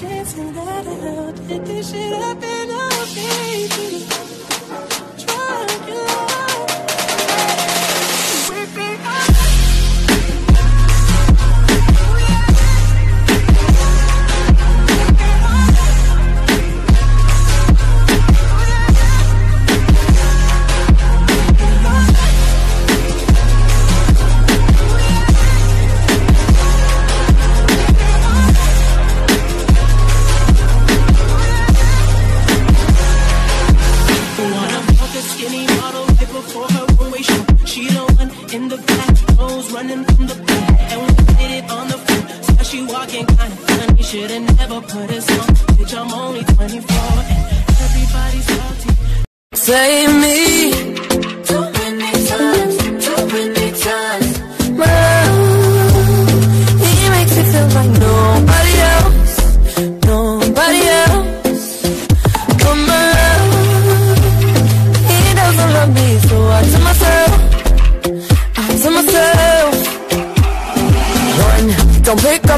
chance to let it out. Did this shit happen? Okay, try She walking kinda funny, shoulda never put us on. Bitch, I'm only 24, and everybody's salty. Save me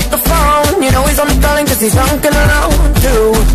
up the phone. You know he's only calling 'cause he's drunk and alone. Two,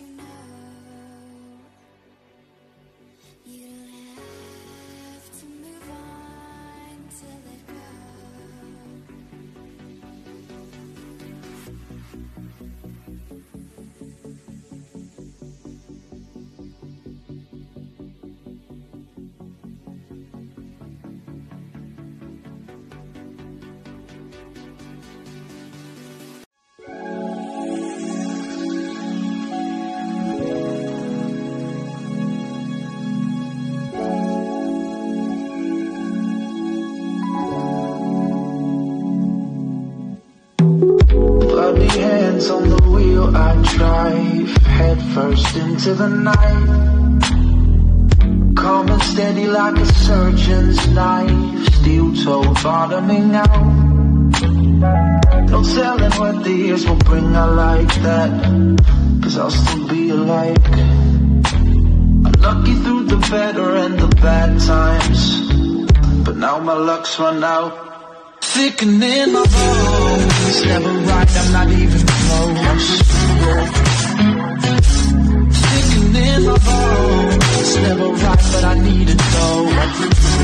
you know. Hands on the wheel, I drive head first into the night. Calm and steady like a surgeon's knife, steel toe bottoming out. No telling what the years will bring, I like that, cause I'll still be alike. I'm lucky through the better and the bad times, but now my luck's run out. Sickening my bones, never right, I'm not even close. Sickening my bones, It's never right, but I need it though.